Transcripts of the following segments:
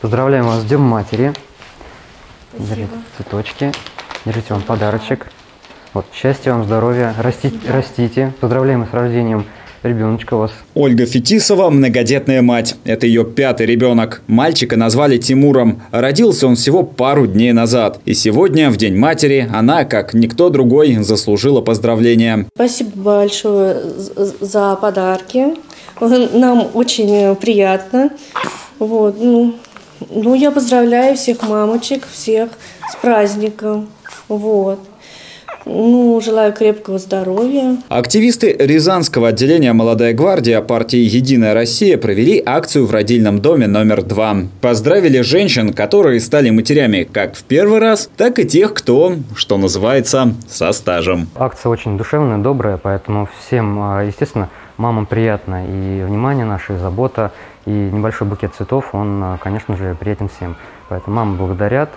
Поздравляем вас с Днем Матери. Дарит цветочки. Держите вам подарочек. Вот, счастья вам, здоровья, растите, растите. Поздравляем с рождением ребеночка у вас. Ольга Фетисова – многодетная мать. Это ее пятый ребенок. Мальчика назвали Тимуром. Родился он всего пару дней назад. И сегодня, в День матери, она, как никто другой, заслужила поздравления. Спасибо большое за подарки. Нам очень приятно. Вот, ну, ну, я поздравляю всех мамочек, всех с праздником. Вот. Ну, желаю крепкого здоровья. Активисты Рязанского отделения «Молодая гвардия» партии «Единая Россия» провели акцию в родильном доме номер два. Поздравили женщин, которые стали матерями как в первый раз, так и тех, кто, что называется, со стажем. Акция очень душевная, добрая, поэтому всем, а, естественно, мамам приятно и внимание наше, и забота, и небольшой букет цветов, он, а, конечно же, приятен всем. Поэтому мамы благодарят,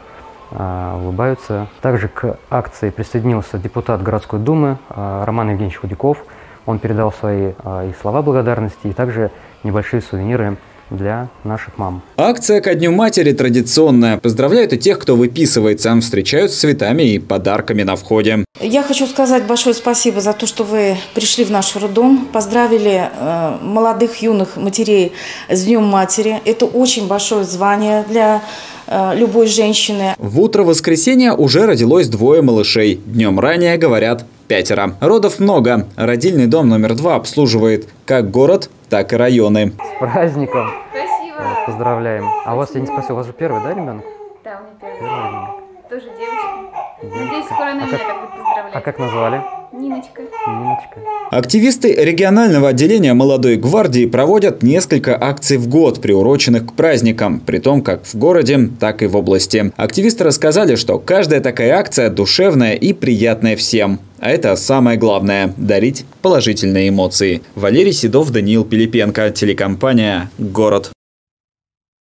а, улыбаются. Также к акции присоединился депутат городской думы а, Роман Евгеньевич Худяков. Он передал свои и слова благодарности, и также небольшие сувениры для наших мам. Акция ко Дню матери традиционная. Поздравляют и тех, кто выписывается. Встречают с цветами и подарками на входе. Я хочу сказать большое спасибо за то, что вы пришли в наш роддом, поздравили э, молодых юных матерей с Днем матери. Это очень большое звание для любой женщины. В утро воскресенья уже родилось двое малышей. Днем ранее, говорят, пятеро. Родов много. Родильный дом номер два обслуживает как город, так и районы. С праздником! Спасибо! Вот, поздравляем. А у вас, я не спросил, у вас же первый, да, ребенок? Да, у меня первый. Первый ребенок. Тоже девочка. Надеюсь, скоро она а меня как, будет поздравлять. А как назвали? Ниночка. Ниночка. Активисты регионального отделения молодой гвардии проводят несколько акций в год, приуроченных к праздникам, при том как в городе, так и в области. Активисты рассказали, что каждая такая акция душевная и приятная всем. А это самое главное – дарить положительные эмоции. Валерий Седов, Даниил Пилипенко, телекомпания «Город».